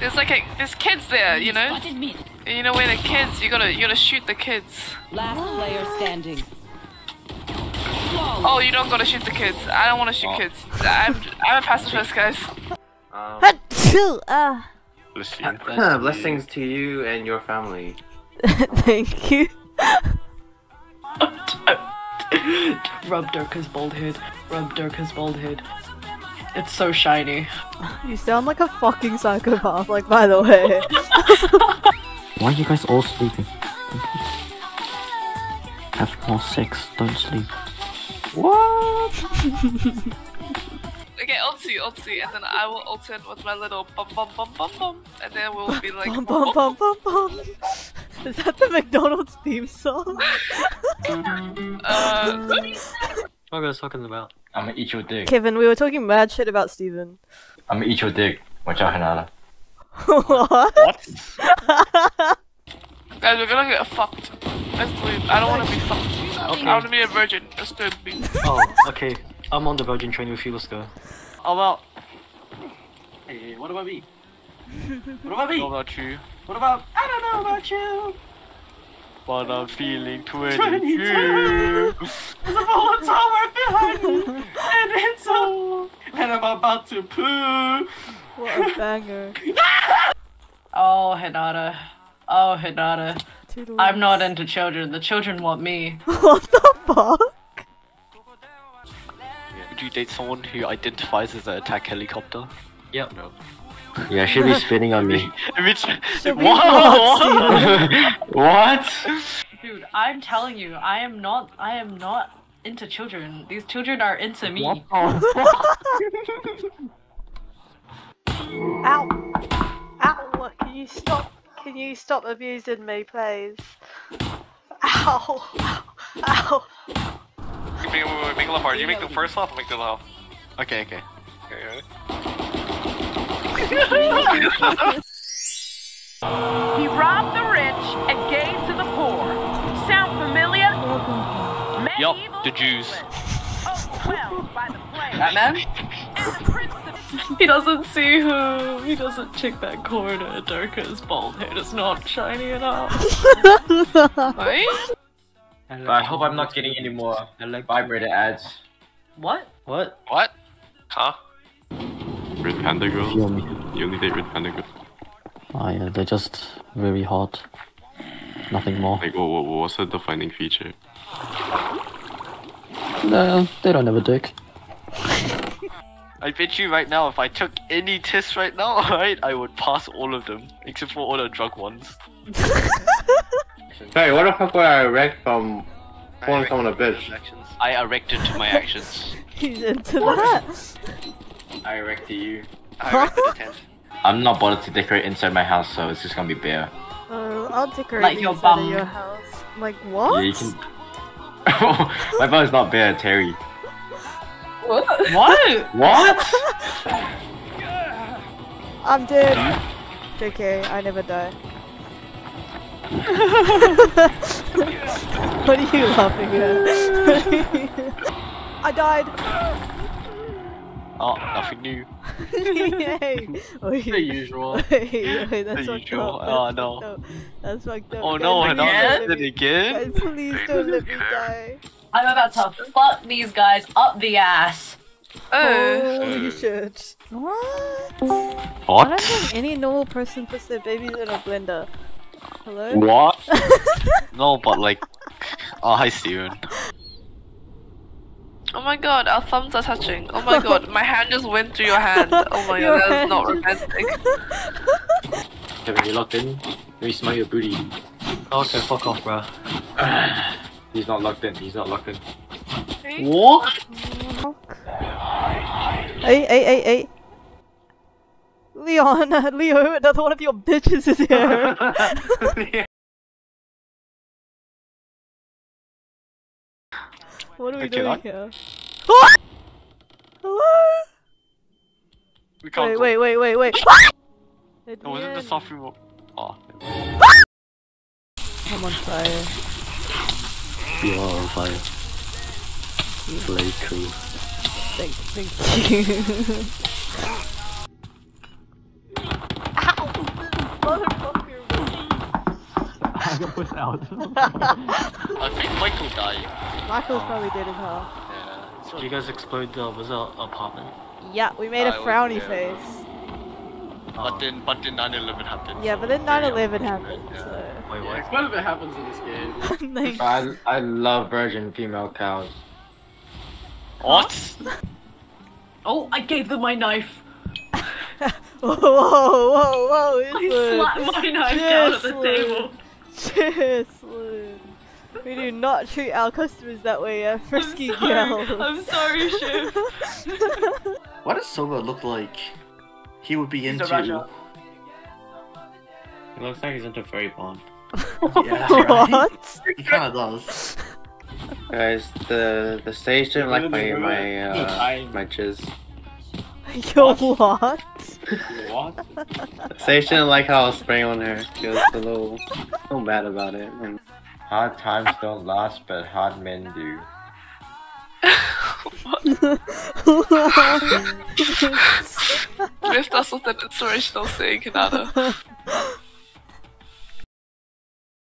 There's like a, there's kids there, you know. Me. You know when the kids, you gotta you gotta shoot the kids. Last player standing. Oh, you don't gotta shoot the kids. I don't want to shoot kids. I'm I'm a pacifist, guys. Um, Achoo! Ah, blessings to you and your family. thank you. Rub Durka's bald head. Rub Durka's bald head. It's so shiny. You sound like a fucking psychopath, like, by the way. Why are you guys all sleeping? Have more sex, don't sleep. What? Okay, ulti, ulti, and then I will alternate with my little bum bum bum bum bum, and then we'll be like bum, bum, bum, bum, bum. Is that the McDonald's theme song? Uh, What are you guys talking about? I'm gonna eat your dick. Kevin, we were talking mad shit about Steven. I'm gonna eat your dick. Watch out, Hanala. what? What? guys, we're gonna get fucked. Let's leave. I don't want to be fucked. I want to be a virgin. Let's do it. Oh, okay. I'm on the Virgin train with you, let's go. Oh, How about? Hey, what about me? What about me? What about you? What about? I don't know about you. But I'm feeling 22. 22. There's a bullet somewhere behind me, and it's all. And I'm about to poo. What a banger. Oh, Hinata. Oh, Hinata. Toodaloo. I'm not into children. The children want me. What the fuck? Would you date someone who identifies as an attack helicopter? Yep. No. Yeah, she'll be spinning on me. Which, Should what? what? Dude, I'm telling you, I am not. I am not into children. These children are into me. Ow! Ow! Can you stop? Can you stop abusing me, please? Ow! Ow! Ow! Wait, wait, wait, make it a hard. You make the first half, I'll make the other half. Okay, okay. Okay, ready? He robbed the rich and gave Yup, Medieval the Jews. Oh, Overwhelmed by. Batman? And the prince of He doesn't see who. He doesn't check that corner. Durka's bald head is not shiny enough. Right? But I hope I'm not getting any more vibrator ads. What? What? What? Huh? Red Panda girl? You only date Red Panda girl. Oh yeah, they're just very hot. Nothing more. Like, what, what, what's the defining feature? No, they don't have a dick. I bet you right now, if I took any tests right now, right, I would pass all of them, except for all the drug ones. Sorry, what the fuck would I erect from I calling someone a bitch? actions. I erected to my actions. He's into that. I erect to you. I erected a tent. I'm not bothered to decorate inside my house, so it's just gonna be bare. Oh, I'll decorate Like the your inside bum. of your house. Like what? Yeah, you can. My bum's not bare, Terry. What? What? What? I'm dead. JK, I never die. what are you laughing at? I died. Oh, nothing new. Yay. The usual. wait, wait, that's The usual. up. Oh, That's no. That's fucked up. Oh no, please I don't did let it me- again? Guys, please don't let me die. I'm about to fuck these guys up the ass. Oh. Holy shit. What? I don't think any normal person puts their babies in a blender. Hello? What? no, but like, oh hi Steven. Oh my god, our thumbs are touching. Oh my god, my hand just went through your hand. Oh my Your god, that is hand not romantic. Kevin, you locked in? Let me smell your booty. Oh, okay, fuck off, bro. He's not locked in. He's not locked in. What? Hey, hey, hey, hey. Leon, Leo, another one of your bitches is here. what are we Okay, doing like- here? What? Hello? We can't. Wait, go. wait, wait, wait, wait. At I was in the end. soft room. Oh. Ah, I'm on fire. You are on fire. Play cool. Thank, thank you. Ow! motherfucker. I got pushed out. I think Michael died. Michael oh. probably did as well. Yeah. Did you guys explode the was that apartment? Yeah, we made a I was frowny there. face. But then, but then 9/11 happened. Yeah, so but then 9/11 happened. yeah. So. Wait, Yeah, what? it's of it happens in this game. I I love virgin female cows. What? Oh, I gave them my knife. Whoa, whoa, whoa, whoa! I slapped my knife down at the table. Islin. We do not treat our customers that way, uh, frisky I'm sorry. girls. I'm sorry, chef. What does Silva look like? He would be He's into. Raja. It looks like he's into furry porn. Yeah, right? what? He kind of does. Guys, the the stage didn't like my my uh, I- my jizz. Your what? What? The stage didn't like how I was spraying on her. She was a little, a little bad about it. And Hard times don't last, but hard men do. Wisst das ist ein inspirational saying, Kanada.